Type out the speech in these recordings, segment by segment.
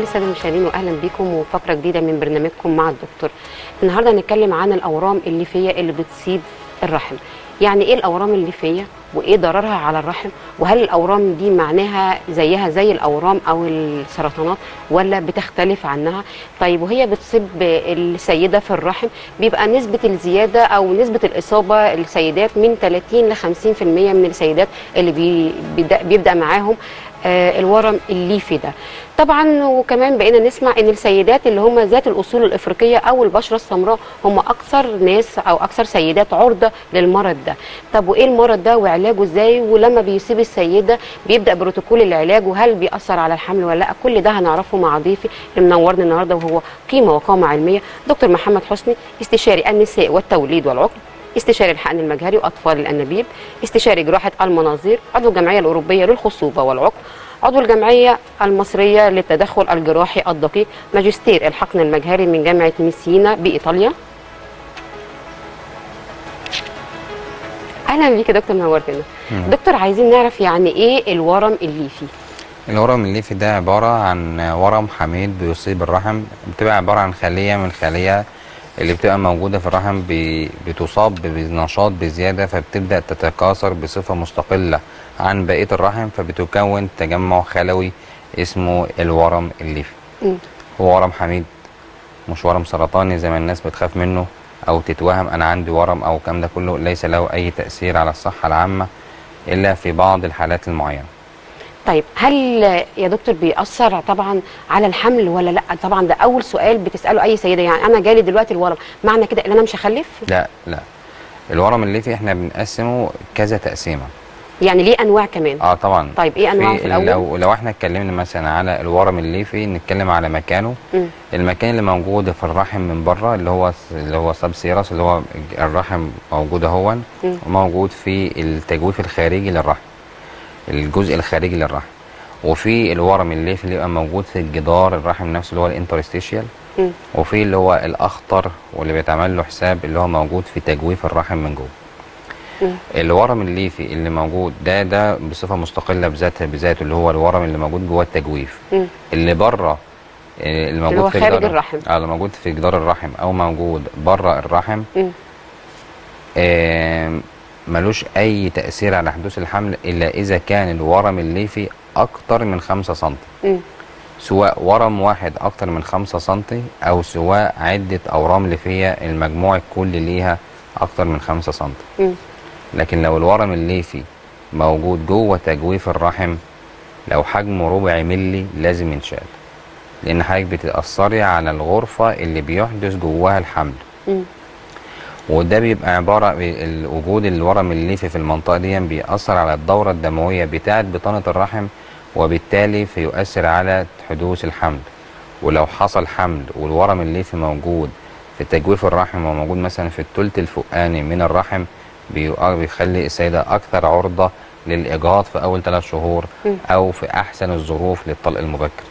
لكل الساده المشاهدين واهلا بكم وفقرة جديدة من برنامجكم مع الدكتور. النهارده هنتكلم عن الأورام الليفيه اللي بتصيب الرحم. يعني إيه الأورام الليفيه وإيه ضررها على الرحم وهل الأورام دي معناها زيها زي الأورام أو السرطانات ولا بتختلف عنها طيب وهي بتصيب السيدة في الرحم بيبقى نسبة الزيادة أو نسبة الإصابة السيدات من 30 ل 50% من السيدات اللي بيبدأ معاهم الورم الليفي ده. طبعا وكمان بقينا نسمع إن السيدات اللي هم ذات الأصول الإفريقية أو البشرة السمراء هم أكثر ناس أو أكثر سيدات عرضة للمرض ده. طب وإيه المرض ده وعلاجه إزاي؟ ولما بيصيب السيدة بيبدأ بروتوكول العلاج وهل بيأثر على الحمل ولا لأ؟ كل ده هنعرفه مع ضيفي اللي منورنا النهارده وهو قيمة وقامة علمية دكتور محمد حسني استشاري النساء والتوليد والعقم. استشاري الحقن المجهري وأطفال الأنابيب استشاري جراحة المناظير عضو الجمعية الأوروبية للخصوبة والعقم عضو الجمعية المصرية للتدخل الجراحي الدقيق ماجستير الحقن المجهري من جامعة ميسينا بإيطاليا. أهلا بيك يا دكتور نورتنا دكتور عايزين نعرف يعني إيه الورم الليفي الورم الليفي ده عبارة عن ورم حميد بيصيب الرحم بتبقى عبارة عن خلية من الخلية اللي بتبقى موجودة في الرحم بتصاب بنشاط بزيادة فبتبدأ تتكاثر بصفة مستقلة عن بقية الرحم فبتكون تجمع خلوي اسمه الورم الليفي. هو ورم حميد مش ورم سرطاني زي ما الناس بتخاف منه أو تتوهم أنا عندي ورم أو الكلام ده كله ليس له أي تأثير على الصحة العامة إلا في بعض الحالات المعينة طيب هل يا دكتور بيأثر طبعا على الحمل ولا لأ؟ طبعا ده أول سؤال بتسأله أي سيدة. يعني أنا جالي دلوقتي الورم معنى كده إن أنا مش هخلف؟ لا لا. الورم الليفي إحنا بنقسمه كذا تقسيمة. يعني ليه أنواع كمان؟ آه طبعا. طيب إيه انواعه في الأول؟ لو لو إحنا اتكلمنا مثلا على الورم الليفي نتكلم على مكانه. م. المكان اللي موجود في الرحم من بره اللي هو اللي هو subserous اللي هو الرحم موجود اهو وموجود في التجويف الخارجي للرحم. الجزء الخارجي للرحم. وفي الورم الليفي اللي بيبقى موجود في الجدار الرحم نفسه اللي هو ال interstitial. وفي اللي هو الأخطر واللي بيتعمل له حساب اللي هو موجود في تجويف الرحم من جوه. الورم الليفي اللي موجود ده ده بصفة مستقلة بذاته بذاته اللي هو الورم اللي موجود جوه التجويف. م. اللي بره اللي موجود اللي هو في خارج جدار الرحم. آه اللي موجود في جدار الرحم أو موجود بره الرحم. آه ملوش أي تأثير على حدوث الحمل إلا إذا كان الورم الليفي أكتر من 5 سم. سواء ورم واحد أكتر من 5 سم أو سواء عدة أورام ليفية المجموع الكلي ليها أكتر من 5 سم. لكن لو الورم الليفي موجود جوه تجويف الرحم لو حجمه ربع ملي لازم ينشال لأن حضرتك بتأثري على الغرفة اللي بيحدث جواها الحمل م. وده بيبقى عبارة وجود الورم الليفي في المنطقة دي بيأثر على الدورة الدموية بتاعة بطانة الرحم وبالتالي فيؤثر على حدوث الحمل ولو حصل حمل والورم الليفي موجود في تجويف الرحم وموجود مثلا في الثلث الفوقاني من الرحم بيخلي السيدة أكثر عرضة للإجهاض في أول ثلاث شهور. أو في أحسن الظروف للطلق المبكر.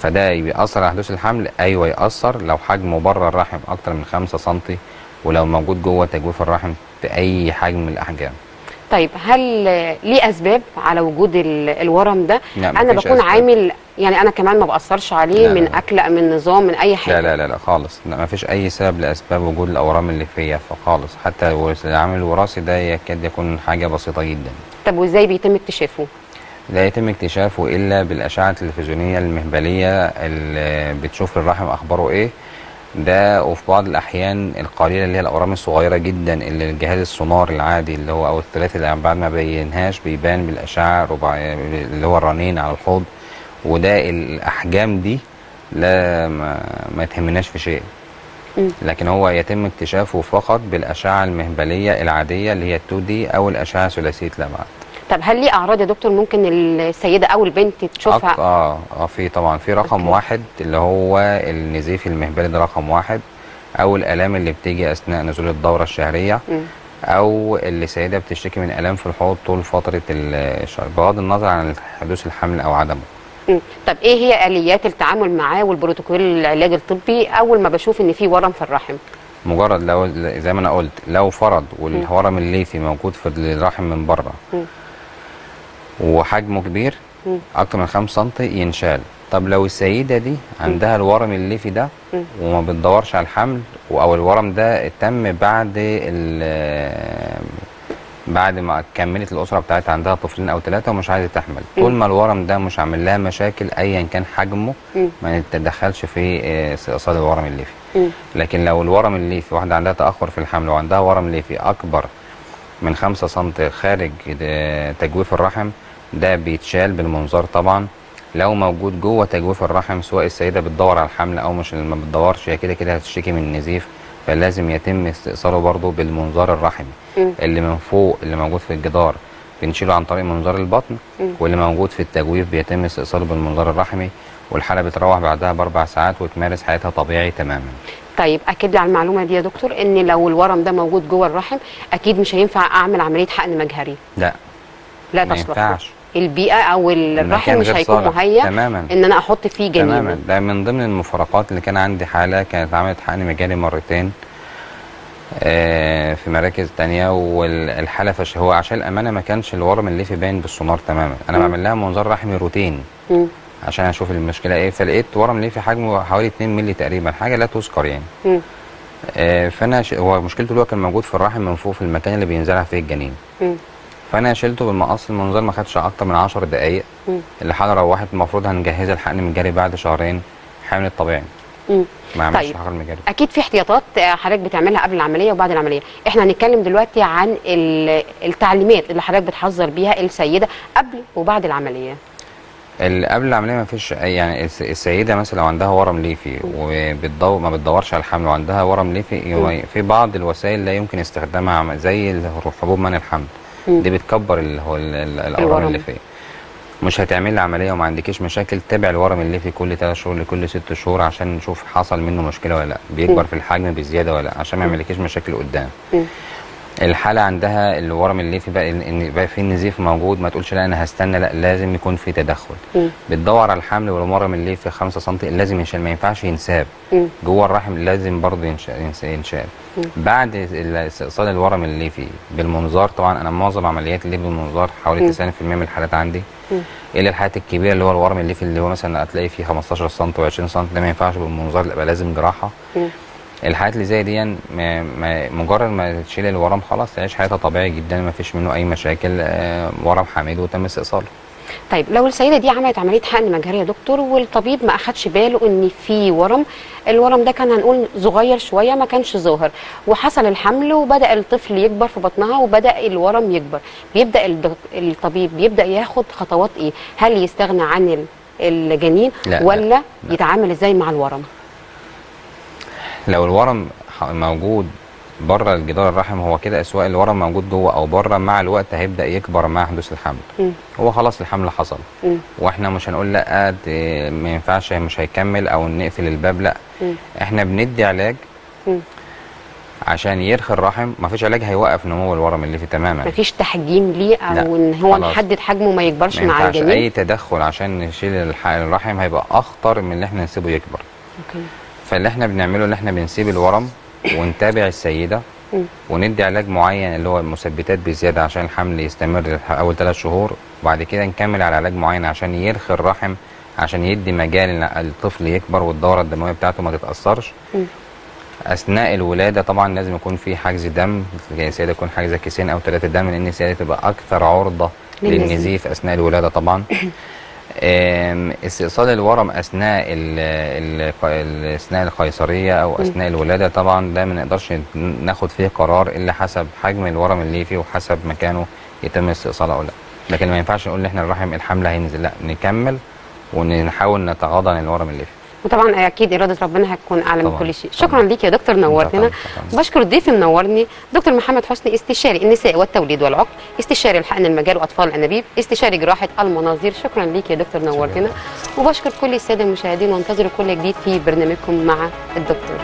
فده بيأثر على حدوث الحمل أيوه يأثر. لو حجمه بره الرحم أكتر من 5 سم ولو موجود جوه تجويف الرحم باي حجم من الأحجام. طيب هل ليه أسباب على وجود ال- الورم ده؟ لا، أنا بكون أسباب. عامل يعني أنا كمان ما بأثرش عليه لا، من لا. أكل من نظام من أي حاجة. لا لا لا لا خالص. لا ما فيش أي سبب لأسباب وجود الأورام الليفيه فخالص. حتى العامل الوراثي ده يكاد يكون حاجة بسيطة جدا. طب وإزاي بيتم اكتشافه؟ لا يتم اكتشافه إلا بالأشعة التلفزيونية المهبلية اللي بتشوف الرحم أخباره إيه ده وفي بعض الأحيان القليلة اللي هي الأورام الصغيرة جدا اللي الجهاز السونار العادي اللي هو أو الثلاثي اللي بعد ما بينهاش بيبان بالأشعة ربع اللي هو الرنين على الحوض. وده الأحجام دي لا ما, ما تهمناش في شيء. لكن هو يتم اكتشافه فقط بالأشعة المهبلية العادية اللي هي 2 دي أو الأشعة ثلاثيه الابعاد طب هل ليه أعراض يا دكتور ممكن السيدة أو البنت تشوفها؟ آه آه في طبعا. في رقم okay. واحد اللي هو النزيف المهبلي ده رقم واحد. أو الألام اللي بتيجي أثناء نزول الدورة الشهرية. مم. أو اللي سيده بتشتكي من ألام في الحوض طول فترة الشهر. بغض النظر عن حدوث الحمل أو عدمه. طب إيه هي آليات التعامل معاه والبروتوكول العلاج الطبي أول ما بشوف إن في ورم في الرحم؟ مجرد لو زي ما أنا قلت لو فرض والورم الليفي موجود في الرحم من بره. وحجمه كبير. أكتر من 5 سم ينشال طب لو السيدة دي عندها الورم الليفي ده. وما بتدورش على الحمل أو الورم ده تم بعد بعد ما كملت الأسرة بتاعتها عندها طفلين أو ثلاثة ومش عايزة تحمل طول ما الورم ده مش عامل لها مشاكل ايا كان حجمه. ما نتدخلش في آه، استئصال الورم الليفي. لكن لو الورم الليفي واحدة عندها تأخر في الحمل وعندها ورم ليفي أكبر من 5 سم خارج آه، تجويف الرحم ده بيتشال بالمنظار طبعا. لو موجود جوه تجويف الرحم سواء السيدة بتدور على الحمل أو مش ما بتدورش هي كده كده هتشتكي من نزيف فلازم يتم استئصاله برضه بالمنظار الرحمي. اللي من فوق اللي موجود في الجدار بنشيله عن طريق منظار البطن. واللي موجود في التجويف بيتم استئصاله بالمنظار الرحمي والحالة بتروح بعدها بأربع ساعات وتمارس حياتها طبيعي تماما. طيب أكد لي على المعلومة دي يا دكتور إن لو الورم ده موجود جوه الرحم أكيد مش هينفع أعمل عملية حقن مجهري. لا. لا ما تصلح. ما ينفعش. البيئة أو الرحم مش هيكون. مهيأ تماما إن أنا أحط فيه تماما جنين ده من ضمن المفارقات اللي كان عندي حالة كانت عملت حقن مجهري مرتين آه، في مراكز تانية والحالة فشلت هو عشان الأمانة ما كانش الورم الليفي باين بالسونار تماما مم. بعمل لها منظار رحمي روتين مم. عشان أشوف المشكلة إيه فلقيت ورم ليفي حجمه حوالي 2 مللي تقريبا حاجة لا تذكر يعني مم. آه، فأنا ش... هو مشكلته اللي هو كان موجود في الرحم من فوق في المكان اللي بينزرع فيه الجنين مم. فانا شلته بالمقص المنظار ما خدش أكتر من 10 دقائق مم. الحاله روحت المفروض هنجهزها الحقن المجاري بعد شهرين حامل الطبيعي مم. ما عملش طيب. حقن مجاري أكيد في احتياطات حضرتك بتعملها قبل العملية وبعد العملية إحنا هنتكلم دلوقتي عن ال- التعليمات اللي حضرتك بتحذر بيها السيدة قبل وبعد العملية ال- قبل العملية ما فيش يعني الس- السيدة مثلا لو عندها ورم ليفي وبتدور ما بتدورش على الحمل وعندها ورم ليفي في بعض الوسائل لا يمكن استخدامها زي حبوب منع الحمل. دي بتكبر ال- هو ال- ال- الأورام الورم. الليفيه مش هتعمل لي عملية وما عندكيش مشاكل تابع الورم الليفي كل 3 شهور لكل 6 شهور عشان نشوف حصل منه مشكلة ولا لأ بيكبر مم. في الحجم بزيادة ولا لأ عشان ما يعملكيش مشاكل قدام مم. الحالة عندها الورم الليفي بقى إن بقى في نزيف موجود ما تقولش لا أنا هستنى لا لازم يكون في تدخل. بتدور على الحمل والورم الليفي 5 سم لازم ينشال ما ينفعش ينساب. جوه الرحم لازم برضه ينشال. بعد ال- استئصال الورم الليفي بالمنظار طبعا أنا معظم عمليات اللي بالمنظار. حوالي 90% من الحالات عندي. الا الحالات الكبيرة اللي هو الورم الليفي اللي هو مثلا هتلاقي فيه 15 سم و20 سم ده ما ينفعش بالمنظار يبقى لازم جراحة مم. الحالات اللي زي دي ما مجرد ما تشيل الورم خلاص تعيش حياتها طبيعي جدا ما فيش منه أي مشاكل آه، ورم حميد وتم استئصاله طيب لو السيدة دي عملت عملية حقن مجهري يا دكتور والطبيب ما أخدش باله إن في ورم الورم ده كان هنقول صغير شوية ما كانش ظاهر وحصل الحمل وبدأ الطفل يكبر في بطنها وبدأ الورم يكبر بيبدأ الطبيب بيبدا ياخد خطوات إيه هل يستغنى عن ال- الجنين لا، لا، ولا لا. يتعامل إزاي مع الورم لو الورم موجود بره الجدار الرحم هو كده سواء الورم موجود جوه أو بره مع الوقت هيبدأ يكبر مع حدوث الحمل مم. هو خلاص الحمل حصل مم. وإحنا مش هنقول لأ ما ينفعش مش هيكمل أو نقفل الباب لأ مم. إحنا بندي علاج مم. عشان يرخي الرحم ما فيش علاج هيوقف نمو الورم اللي فيه تماما مفيش تحجيم ليه أو إن هو. نحدد حجمه ما يكبرش ما مع الجنين أي تدخل عشان نشيل الرحم هيبقى أخطر من اللي إحنا نسيبه يكبر أوكي. فاللي إحنا بنعمله ان إحنا بنسيب الورم ونتابع السيدة. وندي علاج معين اللي هو المثبتات بزيادة عشان الحمل يستمر أول ثلاث شهور وبعد كده نكمل على علاج معين عشان يرخي الرحم عشان يدي مجال إن الطفل يكبر والدورة الدموية بتاعته ما تتأثرش. أثناء الولادة طبعا لازم يكون في حجز دم يعني السيده تكون حاجزه كيسين أو ثلاثة دم لأن السيدة تبقى أكثر عرضة للنزيف. أثناء الولادة طبعا استئصال الورم أثناء أثناء القيصرية أو أثناء الولادة طبعا ده ما نقدرش ناخد فيه قرار إلا حسب حجم الورم اللي فيه وحسب مكانه يتم استئصاله أو لا. لكن ما ينفعش نقول إن إحنا الرحم الحمل هينزل. لا نكمل ونحاول نتغاضى عن الورم اللي فيه. وطبعا أكيد إرادة ربنا هتكون أعلى من كل شيء. شكرا ليك يا دكتور نورتنا. بشكر ضيفي منورني دكتور محمد حسني استشاري النساء والتوليد والعقم استشاري الحقن المجال وأطفال الأنابيب استشاري جراحة المناظير. شكرا ليك يا دكتور نورتنا. وبشكر كل السادة المشاهدين وانتظروا كل جديد في برنامجكم مع الدكتور.